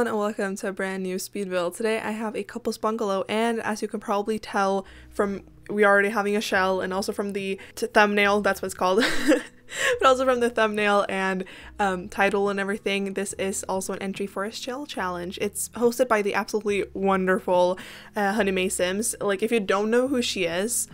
everyone and welcome to a brand new speed build. Today I have a couple's bungalow and as you can probably tell from we already having a shell and also from the thumbnail, that's what it's called, but also from the thumbnail and um, title and everything, this is also an entry for a shell challenge. It's hosted by the absolutely wonderful uh, Honey May Sims. Like if you don't know who she is,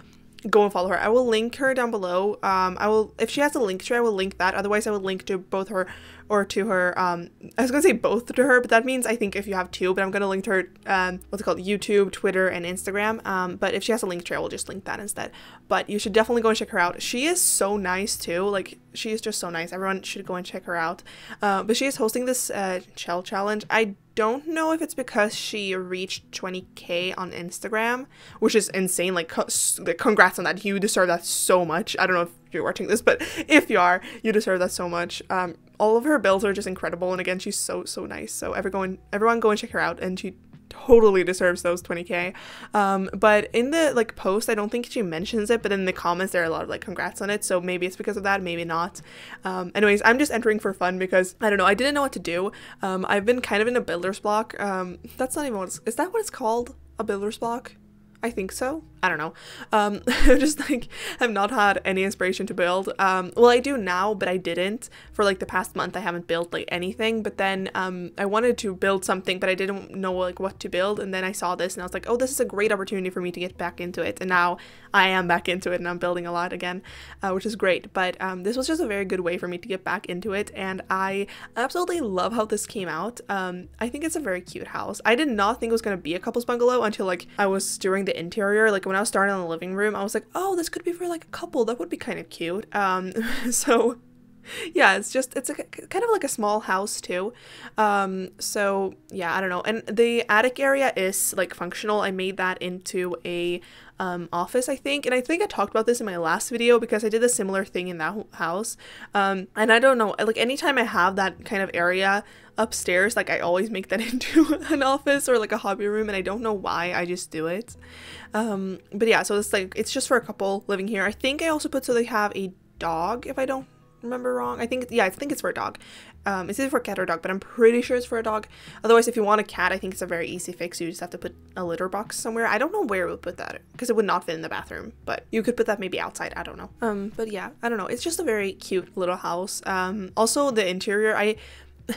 go and follow her. I will link her down below. Um, I will if she has a link to, I will link that. Otherwise, I will link to both her or to her. Um, I was gonna say both to her, but that means I think if you have two, but I'm gonna link to her. Um, what's it called? YouTube, Twitter, and Instagram. Um, but if she has a link to, I will just link that instead. But you should definitely go and check her out. She is so nice too. Like she is just so nice. Everyone should go and check her out. Uh, but she is hosting this uh, shell challenge. I don't know if it's because she reached 20k on Instagram, which is insane. Like, co- congrats on that. You deserve that so much. I don't know if you're watching this, but if you are, you deserve that so much. Um, all of her builds are just incredible, and again, she's so so nice. So everyone, everyone, go and check her out, and she totally deserves those 20k um but in the like post i don't think she mentions it but in the comments there are a lot of like congrats on it so maybe it's because of that maybe not. Um anyways i'm just entering for fun because i don't know i didn't know what to do. Um i've been kind of in a builder's block um that's not even what is that what it's called? A builder's block? I think so. I don't know. Um, just like I've not had any inspiration to build. Um, well, I do now, but I didn't for like the past month. I haven't built like anything. But then um, I wanted to build something, but I didn't know like what to build. And then I saw this, and I was like, oh, this is a great opportunity for me to get back into it. And now I am back into it, and I'm building a lot again, uh, which is great. But um, this was just a very good way for me to get back into it, and I absolutely love how this came out. Um, I think it's a very cute house. I did not think it was gonna be a couple's bungalow until like I was during the interior. Like when I was starting in the living room, I was like, oh, this could be for like a couple. That would be kind of cute. Um, so yeah, it's just it's a kind of like a small house too. Um, so yeah, I don't know. And the attic area is like functional. I made that into a um, office, I think. And I think I talked about this in my last video because I did a similar thing in that house. Um, and I don't know, like anytime I have that kind of area upstairs, like I always make that into an office or like a hobby room. And I don't know why, I just do it. Um, but yeah, so it's like, it's just for a couple living here. I think I also put so they have a dog, if I don't remember wrong. I think, yeah, I think it's for a dog. Um, it's either for cat or dog, but I'm pretty sure it's for a dog. Otherwise, if you want a cat, I think it's a very easy fix. You just have to put a litter box somewhere. I don't know where we would put that because it would not fit in the bathroom, but you could put that maybe outside. I don't know. Um, but yeah, I don't know. It's just a very cute little house. Um, also the interior, I.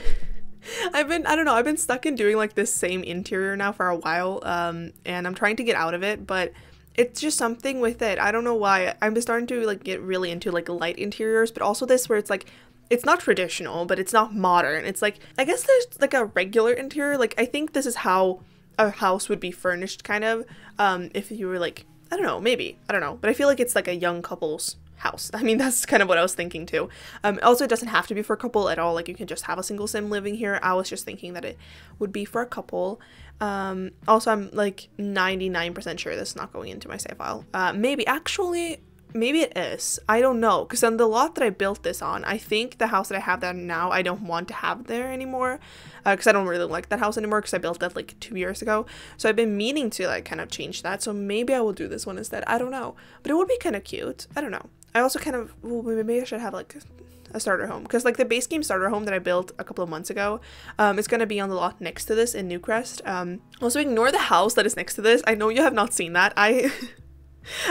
I've been I don't know I've been stuck in doing like this same interior now for a while um and I'm trying to get out of it but it's just something with it I don't know why I'm starting to like get really into like light interiors but also this where it's like it's not traditional, but it's not modern. It's like I guess there's like a regular interior. Like I think this is how a house would be furnished kind of um if you were like I don't know, maybe. I don't know. But I feel like it's like a young couple's house. I mean, that's kind of what I was thinking too. Um, also, it doesn't have to be for a couple at all. Like, you can just have a single sim living here. I was just thinking that it would be for a couple. Um, also, I'm like 99% sure this is not going into my save file. Uh, maybe. Actually, Maybe it is. I don't know. Because on the lot that I built this on, I think the house that I have there now, I don't want to have there anymore. Because uh, I don't really like that house anymore because I built that like two years ago. So I've been meaning to like kind of change that. So maybe I will do this one instead. I don't know. But it would be kind of cute. I don't know. I also kind of, well, maybe I should have like a starter home because like the base game starter home that I built a couple of months ago um is going to be on the lot next to this in Newcrest um also ignore the house that is next to this I know you have not seen that I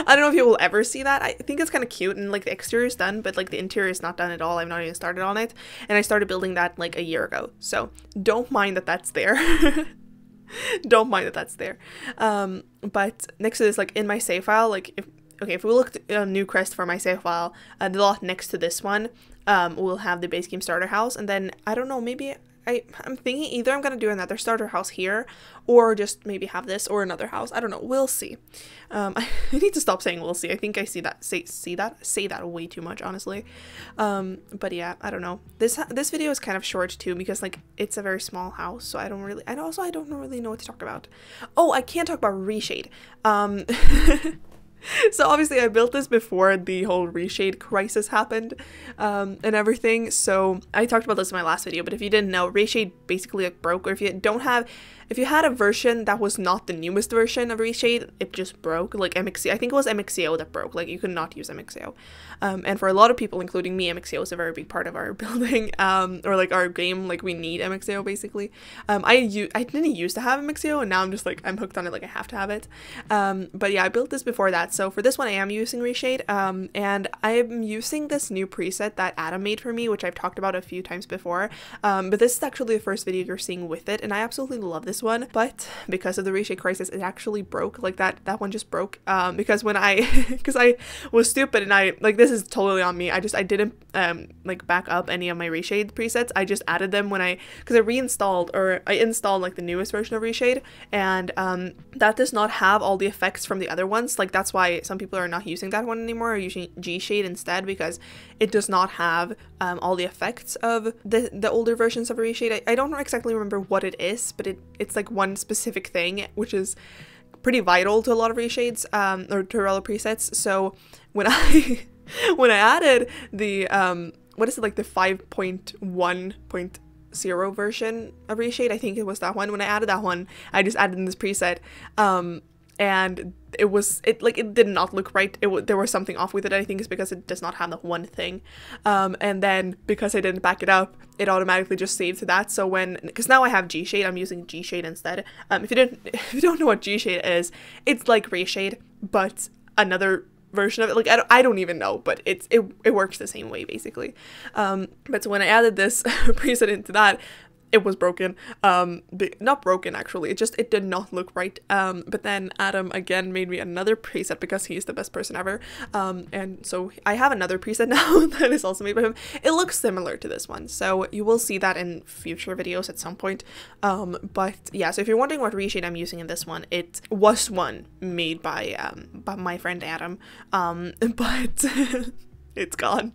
I don't know if you will ever see that. I think it's kind of cute and like the exterior is done, but like the interior is not done at all. I've not even started on it. And I started building that like a year ago. So don't mind that that's there. don't mind that that's there. Um, but next to this, like in my save file, like if, okay, if we look at uh, Newcrest for my save file, uh, the lot next to this one, um, we'll have the base game starter house. And then I don't know, maybe I, I'm thinking either I'm going to do another starter house here or just maybe have this or another house. I don't know. We'll see. Um, I need to stop saying we'll see. I think I see that say see that say that way too much, honestly. Um, but yeah, I don't know. This this video is kind of short too because like it's a very small house, so I don't really and also I don't really know what to talk about. Oh, I can't talk about reshade. Um so obviously I built this before the whole reshade crisis happened um, and everything. So I talked about this in my last video, but if you didn't know, reshade basically like broke, or if you don't have if you had a version that was not the newest version of Reshade, it just broke. Like MXAO, I think it was MXAO that broke. Like you could not use MXAO. Um, and for a lot of people, including me, MXAO is a very big part of our building, um, or like our game. Like we need MXAO basically. Um, I u- I didn't used to have MXAO, and now I'm just like I'm hooked on it. Like I have to have it. Um, but yeah, I built this before that. So for this one, I am using Reshade. Um, and I'm using this new preset that Adam made for me, which I've talked about a few times before. Um, but this is actually the first video you're seeing with it, and I absolutely love this one. But because of the Reshade crisis, it actually broke. Like that that one just broke. Um, because when I because I was stupid and I like this is totally on me. I just I didn't um like back up any of my Reshade presets. I just added them when I because I reinstalled or I installed like the newest version of Reshade, and um that does not have all the effects from the other ones. Like that's why some people are not using that one anymore, or using G Shade instead because it does not have um, all the effects of the the older versions of Reshade. I, I don't exactly remember what it is, but it it it's like one specific thing which is pretty vital to a lot of reshades um, or Torello presets. So when I when I added the um, what is it like the 5.1.0 version of reshade, I think it was that one. When I added that one, I just added in this preset. Um, and it was it like it did not look right. It w- there was something off with it. I think it's because it does not have the one thing. Um and then because i didn't back it up it automatically just saved to that. So when because now i have g shade i'm using g shade instead. Um if you didn't if you don't know what g shade is it's like reshade but another version of it. Like I don't, I don't even know but it's it, it works the same way basically. Um but so when i added this preset into that it was broken um not broken actually. It just it did not look right. Um but then adam again made me another preset because he's the best person ever. Um and so i have another preset now that is also made by him. It looks similar to this one. So you will see that in future videos at some point. Um but yeah so if you're wondering what reshade i'm using in this one it was one made by um by my friend adam. Um but it's gone.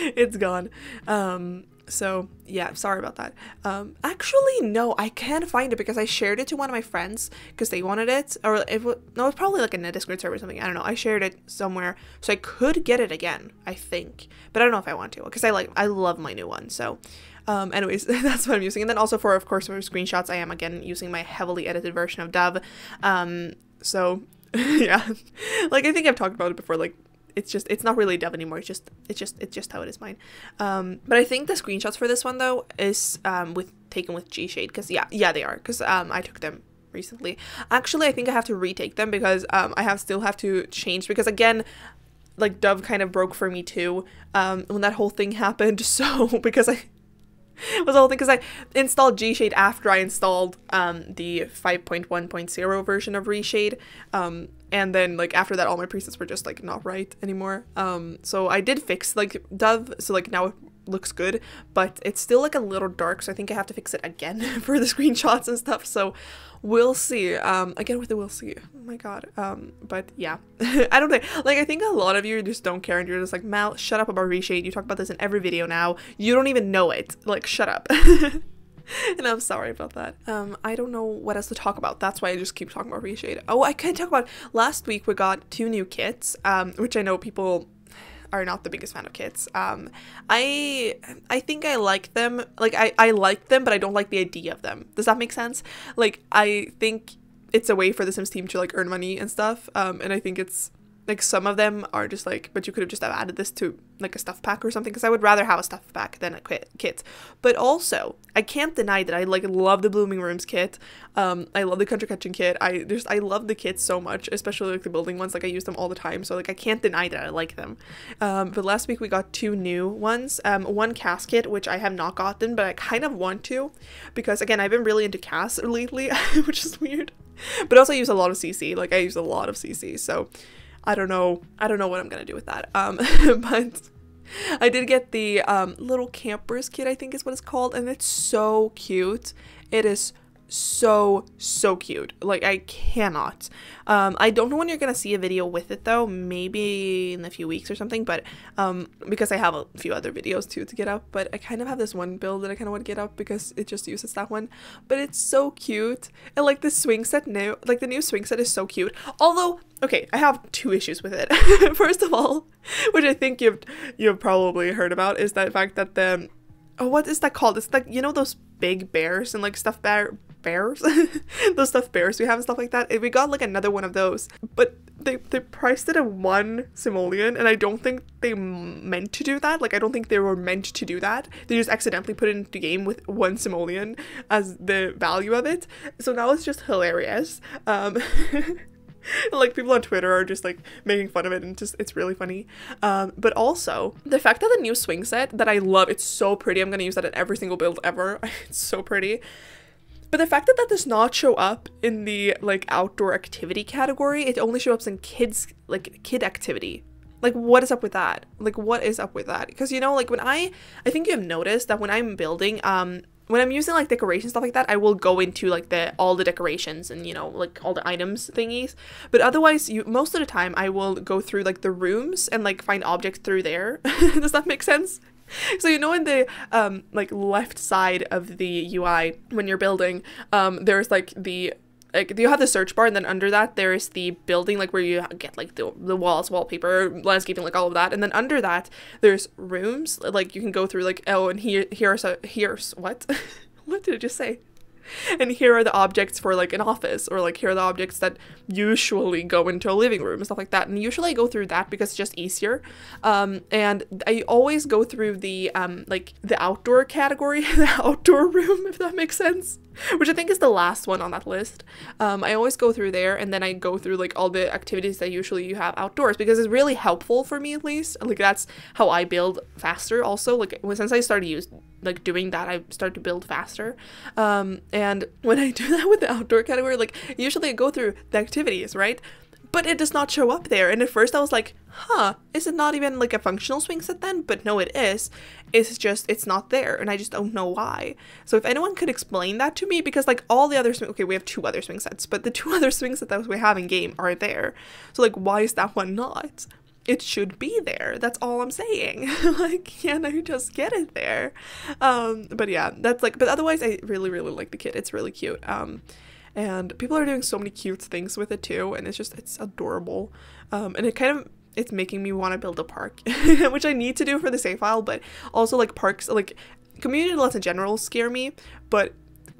It's gone. Um so yeah, sorry about that. Um, actually, no, I can't find it because I shared it to one of my friends because they wanted it, or it was, no, it's probably like in a Discord server or something. I don't know. I shared it somewhere, so I could get it again. I think, but I don't know if I want to because I like I love my new one. So, um, anyways, that's what I'm using. And then also for, of course, for screenshots, I am again using my heavily edited version of Dove. Um, so yeah, like I think I've talked about it before. Like it's just it's not really dove anymore it's just it's just it's just how it is mine. Um but i think the screenshots for this one though is um with taken with g shade because yeah yeah they are because um i took them recently. Actually i think i have to retake them because um i have still have to change because again like dove kind of broke for me too um when that whole thing happened so because i was the whole thing because I installed G-Shade after I installed um, the 5.1.0 version of Reshade. Um, and then like after that all my presets were just like not right anymore. Um, so I did fix like Dove, so like now looks good, but it's still like a little dark, so I think I have to fix it again for the screenshots and stuff. So we'll see. Um, again with the we'll see. Oh my god. Um, but yeah, I don't think like I think a lot of you just don't care and you're just like Mal, shut up about reshade. You talk about this in every video now. You don't even know it. Like shut up. and I'm sorry about that. Um, I don't know what else to talk about. That's why I just keep talking about reshade. Oh, I can talk about last week we got two new kits, um, which I know people are not the biggest fan of kits. Um, I I think I like them. Like I I like them, but I don't like the idea of them. Does that make sense? Like I think it's a way for the Sims team to like earn money and stuff. Um, and I think it's like some of them are just like but you could have just added this to like a stuff pack or something because i would rather have a stuff pack than a kit but also i can't deny that i like love the blooming rooms kit. Um i love the country kitchen kit. I just i love the kits so much especially like the building ones like i use them all the time so like i can't deny that i like them. Um but last week we got two new ones. Um one CAS kit which i have not gotten but i kind of want to because again i've been really into CAS lately which is weird. But also I use a lot of cc like i use a lot of cc so I don't know. I don't know what I'm gonna do with that. Um, but I did get the um, little campers kit. I think is what it's called, and it's so cute. It is so so cute. Like i cannot. Um i don't know when you're gonna see a video with it though. Maybe in a few weeks or something but um because i have a few other videos too to get up. But i kind of have this one build that i kind of want to get up because it just uses that one. But it's so cute. And like the swing set new like the new swing set is so cute. Although okay i have two issues with it. First of all which i think you've you've probably heard about is that fact that the oh what is that called? It's like you know those big bears and like stuffed bear bears, those stuffed bears we have and stuff like that. We got like another one of those, but they they priced it at one simoleon, and I don't think they meant to do that. Like I don't think they were meant to do that. They just accidentally put it into the game with one simoleon as the value of it. So now it's just hilarious. Um, like people on Twitter are just like making fun of it and just it's really funny. Um, but also the fact that the new swing set that I love, it's so pretty. I'm gonna use that in every single build ever. it's so pretty. But the fact that that does not show up in the like outdoor activity category, it only shows up in kids like kid activity. Like what is up with that? Like what is up with that? Because you know, like when I I think you have noticed that when I'm building, um, when I'm using like decoration stuff like that, I will go into like the all the decorations and you know like all the items thingies. But otherwise, you most of the time I will go through like the rooms and like find objects through there. Does that make sense? So you know in the um like left side of the UI when you're building, um there's like the like you have the search bar and then under that there is the building like where you get like the, the walls wallpaper landscaping like all of that. And then under that there's rooms like you can go through like oh and here here's a here's what? What did it just say and here are the objects for like an office or like here are the objects that usually go into a living room and stuff like that and usually i go through that because it's just easier um, and i always go through the um, like the outdoor category the outdoor room if that makes sense which I think is the last one on that list. Um, I always go through there and then I go through like all the activities that usually you have outdoors because it's really helpful for me at least. Like that's how I build faster. Also, like since I started use like doing that, I start to build faster. Um, and when I do that with the outdoor category, like usually I go through the activities, right? but it does not show up there. And at first I was like, huh, is it not even like a functional swing set then? But no, it is. It's just, it's not there. And I just don't know why. So if anyone could explain that to me, because like all the other swing, okay, we have two other swing sets, but the two other swing sets that we have in game are there. So like, why is that one not? It should be there. That's all I'm saying. like, can I just get it there? Um, but yeah, that's like, but otherwise I really, really like the kit. It's really cute. Um, and people are doing so many cute things with it too and it's just it's adorable um, and it kind of it's making me want to build a park which i need to do for the save file but also like parks like community lots in general scare me but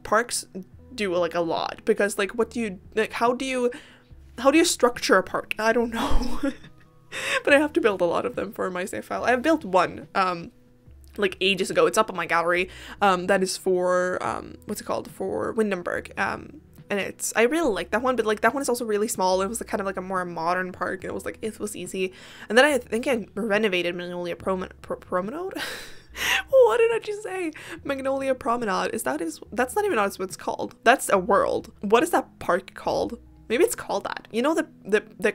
parks do like a lot because like what do you like how do you how do you structure a park i don't know but i have to build a lot of them for my save file i've built one um like ages ago it's up on my gallery um that is for um what's it called for Windenburg um and it's I really like that one, but like that one is also really small. It was kind of like a more modern park. It was like it was easy, and then I think I renovated Magnolia Promenade. Pro- Promenade? what did I just say? Magnolia Promenade. Is that is that's not even what it's called. That's a world. What is that park called? Maybe it's called that. You know the the the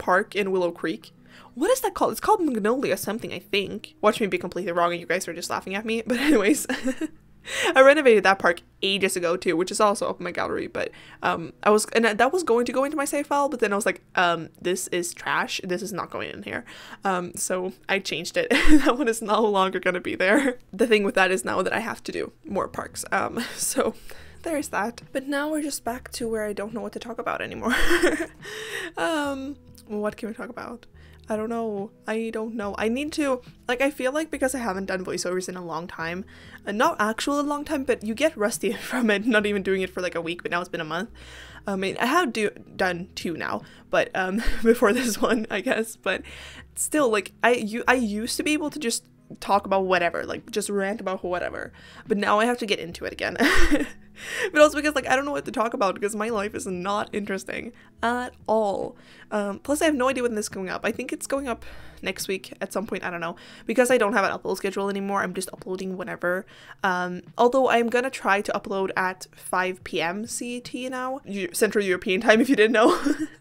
park in Willow Creek. What is that called? It's called Magnolia something, I think. Watch me be completely wrong and you guys are just laughing at me. But anyways. I renovated that park ages ago too, which is also up in my gallery. But um, I was and that was going to go into my save file, but then I was like, um, this is trash. This is not going in here. Um, so I changed it. that one is no longer gonna be there. The thing with that is now that I have to do more parks. Um, so there's that. But now we're just back to where I don't know what to talk about anymore. um, what can we talk about? I don't know. I don't know. I need to like I feel like because I haven't done voiceovers in a long time, and not actually a long time, but you get rusty from it. Not even doing it for like a week, but now it's been a month. I mean, I have do done two now, but um before this one, I guess. But still, like I you I used to be able to just talk about whatever, like just rant about whatever. But now I have to get into it again. but also because like I don't know what to talk about because my life is not interesting at all. Um, plus I have no idea when this is going up. I think it's going up next week at some point. I don't know because I don't have an upload schedule anymore. I'm just uploading whenever. Um, although I'm gonna try to upload at 5 p.m. CET now, Central European time if you didn't know.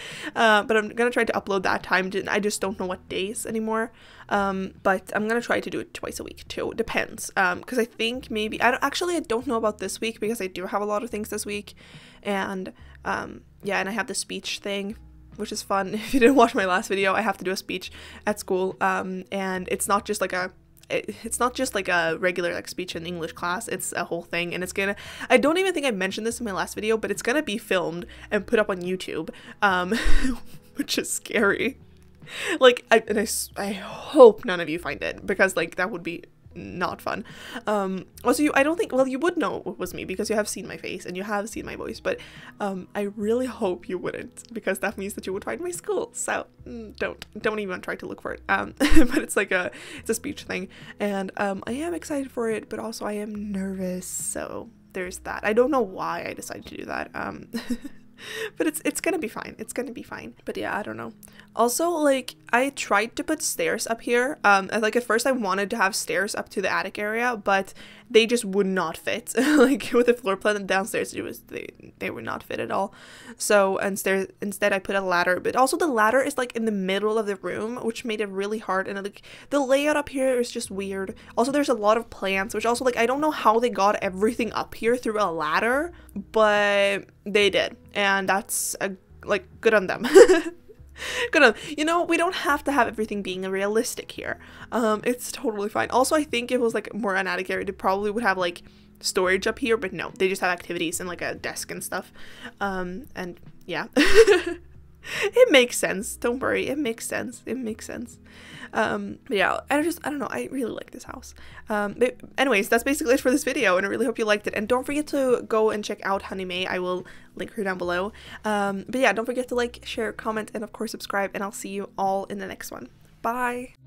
Uh, but I'm gonna try to upload that time. I just don't know what days anymore. Um, but I'm gonna try to do it twice a week too. Depends. Um, because I think maybe I don't actually I don't know about this week because I do have a lot of things this week, and um, yeah, and I have the speech thing which is fun. If you didn't watch my last video, I have to do a speech at school, um, and it's not just like a it, it's not just like a regular like speech in English class. It's a whole thing, and it's gonna. I don't even think I mentioned this in my last video, but it's gonna be filmed and put up on YouTube, um, which is scary. Like, I and I, I hope none of you find it because like that would be not fun. Um, also, you I don't think well you would know it was me because you have seen my face and you have seen my voice, but um, I really hope you wouldn't because that means that you would find my school. So mm, don't don't even try to look for it. Um, but it's like a it's a speech thing, and um, I am excited for it, but also I am nervous. So there's that. I don't know why I decided to do that. Um, but it's it's gonna be fine. It's gonna be fine. But yeah, I don't know. Also, like I tried to put stairs up here. Um, like at first I wanted to have stairs up to the attic area, but they just would not fit. like with the floor plan downstairs, it was they they would not fit at all. So instead instead I put a ladder. But also the ladder is like in the middle of the room, which made it really hard. And like the layout up here is just weird. Also, there's a lot of plants, which also like I don't know how they got everything up here through a ladder, but they did, and that's a like good on them. good on you know we don't have to have everything being realistic here. Um it's totally fine. Also i think it was like more area they probably would have like storage up here but no they just have activities and like a desk and stuff. Um and yeah it makes sense. Don't worry. It makes sense. It makes sense. Um yeah i just i don't know. I really like this house. Um but anyways that's basically it for this video and i really hope you liked it. And don't forget to go and check out honey may. I will link her down below. Um but yeah don't forget to like share comment and of course subscribe and i'll see you all in the next one. Bye